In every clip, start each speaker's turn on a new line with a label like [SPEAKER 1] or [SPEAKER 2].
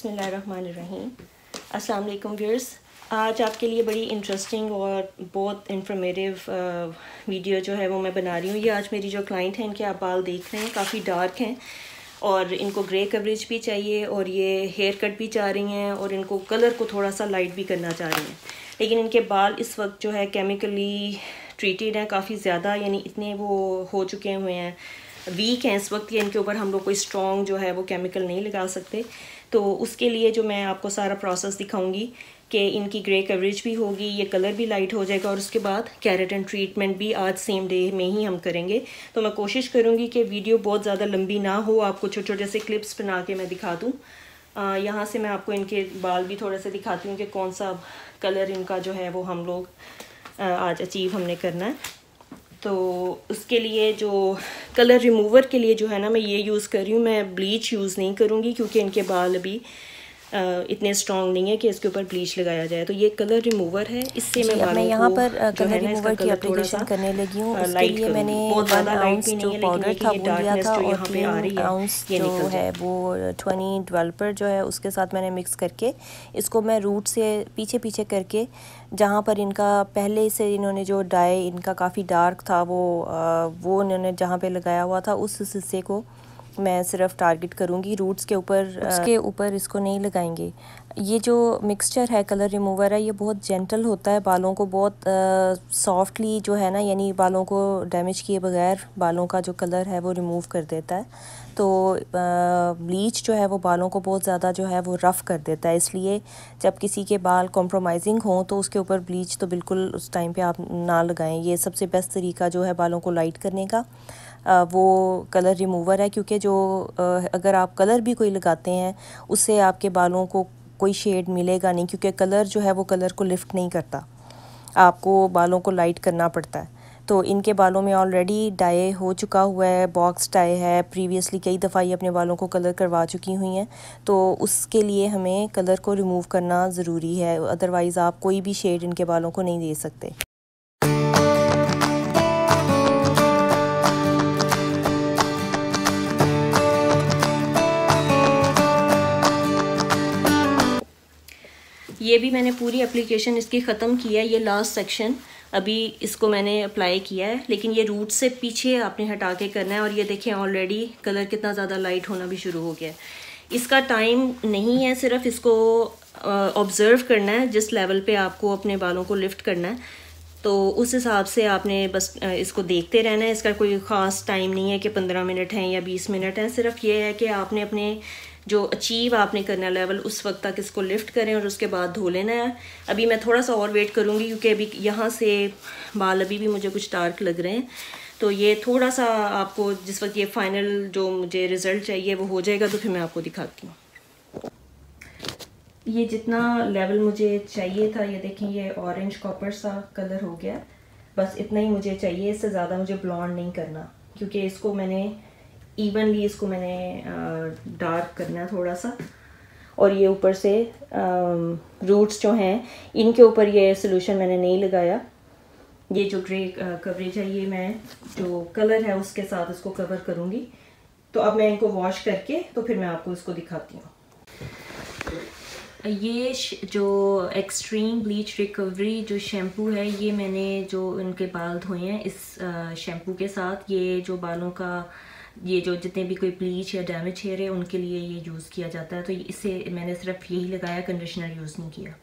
[SPEAKER 1] बिस्मिल्लाहिर्रहमानिर्रहीम। अस्सलाम वालेकुम व्यूअर्स। आज आपके लिए बड़ी इंटरेस्टिंग और बहुत इंफॉर्मेटिव वीडियो जो है वो मैं बना रही हूँ। ये आज मेरी जो क्लाइंट हैं, इनके आप बाल देख रहे हैं, काफ़ी डार्क हैं और इनको ग्रे कवरेज भी चाहिए और ये हेयर कट भी चाह रही हैं और इनको कलर को थोड़ा सा लाइट भी करना चाह रही हैं। लेकिन इनके बाल इस वक्त जो है केमिकली ट्रीटेड हैं, काफ़ी ज़्यादा, यानी इतने वो हो चुके हुए हैं। वीक हैं इस वक्त ये इनके ऊपर हम लोग कोई स्ट्रॉन्ग जो है वो केमिकल नहीं लगा सकते। तो उसके लिए जो मैं आपको सारा प्रोसेस दिखाऊँगी कि इनकी ग्रे कवरेज भी होगी, ये कलर भी लाइट हो जाएगा और उसके बाद कैरेटन ट्रीटमेंट भी आज सेम डे में ही हम करेंगे। तो मैं कोशिश करूँगी कि वीडियो बहुत ज़्यादा लंबी ना हो, आपको छोटे छोटे से क्लिप्स बना के मैं दिखा दूँ। यहाँ से मैं आपको इनके बाल भी थोड़ा सा दिखाती हूँ कि कौन सा कलर इनका जो है वो हम लोग आज अचीव हमने करना है। तो उसके लिए जो कलर रिमूवर के लिए जो है ना मैं ये यूज़ कर रही हूँ। मैं ब्लीच यूज़ नहीं करूँगी क्योंकि इनके बाल अभी इतने स्ट्रॉन्ग नहीं है कि इसके ऊपर ब्लीच लगाया जाए। तो ये कलर रिमूवर है। इससे मैं
[SPEAKER 2] मैं यहाँ पर कलर रिमूवर की एप्लीकेशन करने लगी हूँ। उसके लिए मैंने वन आउंस जो पाउडर था वो लिया था और तीन आउंस जो है वो ट्वेंटी डेवलपर जो है उसके साथ मैंने मिक्स करके इसको मैं रूट से पीछे पीछे करके जहाँ पर इनका पहले से इन्होंने जो डाई इनका काफ़ी डार्क था वो वो इन्होंने जहाँ पे लगाया हुआ था उस हिस्से को मैं सिर्फ़ टारगेट करूँगी रूट्स के ऊपर उसके ऊपर इसको नहीं लगाएँगे। ये जो मिक्सचर है कलर रिमूवर है, ये बहुत जेंटल होता है बालों को, बहुत सॉफ्टली जो है ना, यानी बालों को डैमेज किए बगैर बालों का जो कलर है वो रिमूव कर देता है। तो ब्लीच जो है वो बालों को बहुत ज़्यादा जो है वो रफ़ कर देता है। इसलिए जब किसी के बाल कॉम्प्रोमाइजिंग हों तो उसके ऊपर ब्लीच तो बिल्कुल उस टाइम पे आप ना लगाएँ। ये सबसे बेस्ट तरीका जो है बालों को लाइट करने का वो कलर रिमूवर है। क्योंकि जो अगर आप कलर भी कोई लगाते हैं, उससे आपके बालों को कोई शेड मिलेगा नहीं, क्योंकि कलर जो है वो कलर को लिफ्ट नहीं करता। आपको बालों को लाइट करना पड़ता है। तो इनके बालों में ऑलरेडी डाई हो चुका हुआ है बॉक्स डाई है प्रीवियसली कई दफ़ा ये अपने बालों को कलर करवा चुकी हुई हैं। तो उसके लिए हमें कलर को रिमूव करना ज़रूरी है अदरवाइज़ आप कोई भी शेड इनके बालों को नहीं दे सकते।
[SPEAKER 1] ये भी मैंने पूरी एप्लीकेशन इसकी ख़त्म किया है, ये लास्ट सेक्शन अभी इसको मैंने अप्लाई किया है, लेकिन ये रूट से पीछे आपने हटा के करना है और ये देखें ऑलरेडी कलर कितना ज़्यादा लाइट होना भी शुरू हो गया है। इसका टाइम नहीं है, सिर्फ़ इसको ऑब्ज़र्व करना है, जिस लेवल पे आपको अपने बालों को लिफ्ट करना है। तो उस हिसाब से आपने बस इसको देखते रहना है। इसका कोई ख़ास टाइम नहीं है कि पंद्रह मिनट हैं या बीस मिनट हैं। सिर्फ़ ये है कि आपने अपने जो अचीव आपने करना लेवल उस वक्त तक इसको लिफ्ट करें और उसके बाद धो लेना है। अभी मैं थोड़ा सा और वेट करूँगी क्योंकि अभी यहाँ से बाल अभी भी मुझे कुछ डार्क लग रहे हैं। तो ये थोड़ा सा आपको जिस वक्त ये फाइनल जो मुझे रिज़ल्ट चाहिए वो हो जाएगा तो फिर मैं आपको दिखाती हूँ। ये जितना लेवल मुझे चाहिए था, ये देखें, ये ऑरेंज कॉपर सा कलर हो गया। बस इतना ही मुझे चाहिए, इससे ज़्यादा मुझे ब्लॉन्ड नहीं करना। क्योंकि इसको मैंने इवनली इसको मैंने डार्क करना थोड़ा सा और ये ऊपर से रूट्स जो हैं, इनके ऊपर ये सोल्यूशन मैंने नहीं लगाया। ये जो ग्रे कवरेज है, ये मैं जो कलर है उसके साथ इसको कवर करूँगी। तो अब मैं इनको वॉश करके तो फिर मैं आपको इसको दिखाती हूँ। ये जो एक्सट्रीम ब्लीच रिकवरी जो शैम्पू है, ये मैंने जो इनके बाल धोए हैं, इस शैम्पू के साथ, ये जो बालों का ये जो जितने भी कोई ब्लीच या डैमेज हेयर है, उनके लिए ये यूज़ किया जाता है। तो इसे मैंने सिर्फ़ यही लगाया कंडीशनर यूज़ नहीं किया।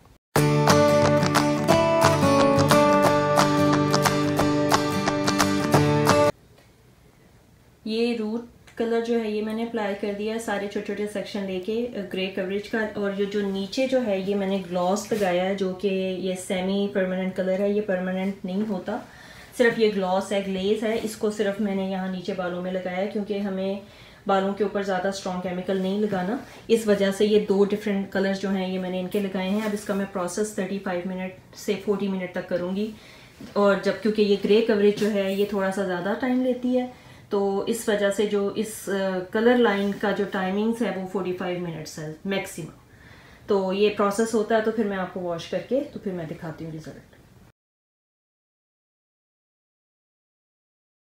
[SPEAKER 1] ये रूट कलर जो है, ये मैंने अप्लाई कर दिया सारे छोटे छोटे सेक्शन लेके ग्रे कवरेज का। और जो जो नीचे जो है, ये मैंने ग्लॉस लगाया है, जो कि ये सेमी परमानेंट कलर है, ये परमानेंट नहीं होता। सिर्फ़ ये ग्लॉस है ग्लेज है, इसको सिर्फ़ मैंने यहाँ नीचे बालों में लगाया क्योंकि हमें बालों के ऊपर ज़्यादा स्ट्रॉन्ग केमिकल नहीं लगाना। इस वजह से ये दो डिफरेंट कलर्स जो हैं ये मैंने इनके लगाए हैं। अब इसका मैं प्रोसेस 35 मिनट से 40 मिनट तक करूँगी। और जब, क्योंकि ये ग्रे कवरेज जो है, ये थोड़ा सा ज़्यादा टाइम लेती है तो इस वजह से जो इस कलर लाइन का जो टाइमिंग्स है वो 45 मिनट्स है मैक्सिमम तो ये प्रोसेस होता है तो फिर मैं आपको वॉश करके तो फिर मैं दिखाती हूँ रिज़ल्ट